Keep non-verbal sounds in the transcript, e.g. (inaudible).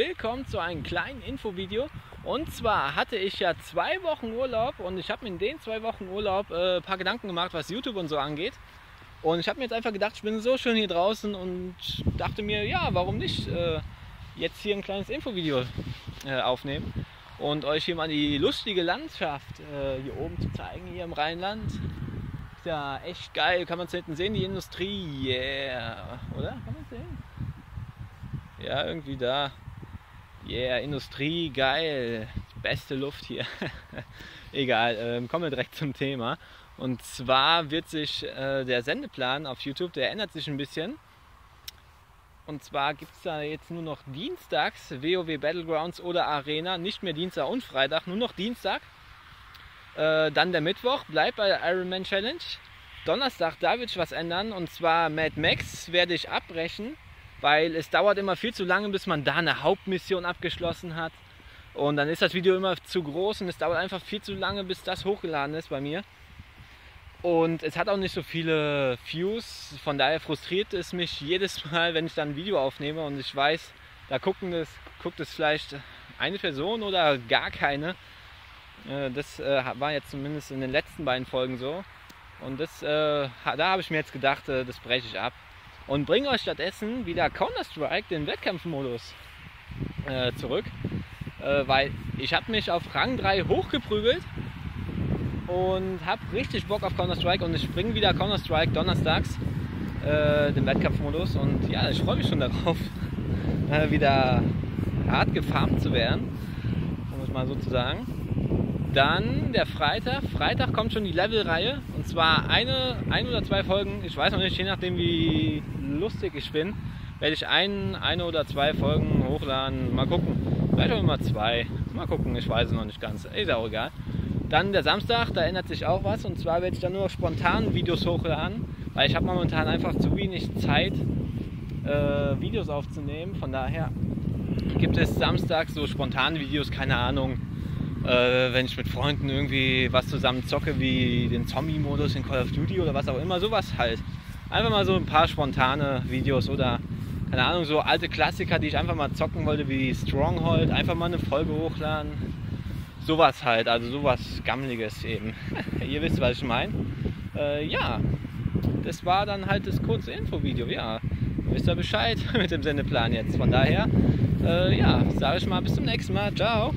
Willkommen zu einem kleinen Infovideo. Und zwar hatte ich ja zwei Wochen Urlaub und ich habe mir in den zwei Wochen Urlaub äh, ein paar Gedanken gemacht, was YouTube und so angeht. Und ich habe mir jetzt einfach gedacht, ich bin so schön hier draußen und dachte mir, ja, warum nicht äh, jetzt hier ein kleines Infovideo äh, aufnehmen und euch hier mal die lustige Landschaft äh, hier oben zu zeigen, hier im Rheinland. Ist ja echt geil, kann man es hinten sehen, die Industrie, yeah, oder? Kann man sehen? Ja, irgendwie da. Yeah, Industrie, geil. Beste Luft hier. (laughs) Egal, ähm, kommen wir direkt zum Thema. Und zwar wird sich äh, der Sendeplan auf YouTube, der ändert sich ein bisschen. Und zwar gibt es da jetzt nur noch dienstags WoW Battlegrounds oder Arena, nicht mehr Dienstag und Freitag, nur noch Dienstag. Äh, dann der Mittwoch bleibt bei der Ironman Challenge. Donnerstag, da wird sich was ändern und zwar Mad Max werde ich abbrechen weil es dauert immer viel zu lange, bis man da eine Hauptmission abgeschlossen hat. Und dann ist das Video immer zu groß und es dauert einfach viel zu lange, bis das hochgeladen ist bei mir. Und es hat auch nicht so viele Views, von daher frustriert es mich jedes Mal, wenn ich dann ein Video aufnehme und ich weiß, da gucken das, guckt es vielleicht eine Person oder gar keine. Äh, das äh, war jetzt zumindest in den letzten beiden Folgen so. Und das, äh, da habe ich mir jetzt gedacht, das breche ich ab und bringe euch stattdessen wieder Counter-Strike, den Wettkampfmodus, äh, zurück. Äh, weil ich habe mich auf Rang 3 hochgeprügelt und habe richtig Bock auf Counter-Strike und ich bringe wieder Counter-Strike donnerstags, äh, den Wettkampfmodus. Und ja, ich freue mich schon darauf, (laughs) äh, wieder hart gefarmt zu werden, um es mal so zu sagen. Dann der Freitag. Freitag kommt schon die Levelreihe. Und zwar eine, ein oder zwei Folgen. Ich weiß noch nicht, je nachdem wie lustig ich bin, werde ich ein, eine oder zwei Folgen hochladen. Mal gucken. Vielleicht auch immer zwei. Mal gucken, ich weiß es noch nicht ganz. Ist auch egal. Dann der Samstag, da ändert sich auch was. Und zwar werde ich dann nur spontan Videos hochladen. Weil ich habe momentan einfach zu wenig Zeit, äh, Videos aufzunehmen. Von daher gibt es Samstag so spontane Videos, keine Ahnung äh, wenn ich mit Freunden irgendwie was zusammen zocke, wie den Zombie-Modus in Call of Duty oder was auch immer, sowas halt. Einfach mal so ein paar spontane Videos oder, keine Ahnung, so alte Klassiker, die ich einfach mal zocken wollte, wie Stronghold, einfach mal eine Folge hochladen. Sowas halt, also sowas Gammeliges eben. (laughs) Ihr wisst, was ich meine. Äh, ja, das war dann halt das kurze Infovideo. Ja, wisst ihr Bescheid (laughs) mit dem Sendeplan jetzt. Von daher, äh, ja, sage ich mal bis zum nächsten Mal. Ciao.